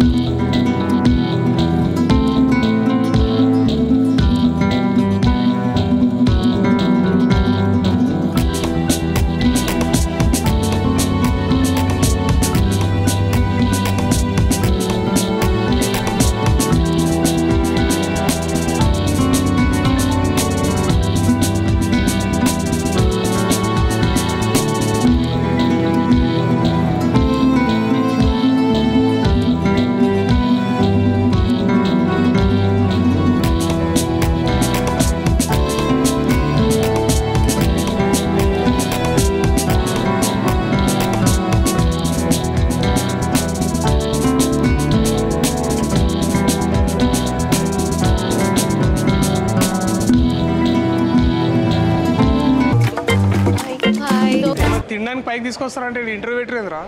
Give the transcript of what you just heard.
You. తినడానికి పైకి తీసుకొస్తారంటే interview పెట్టరేంద్రా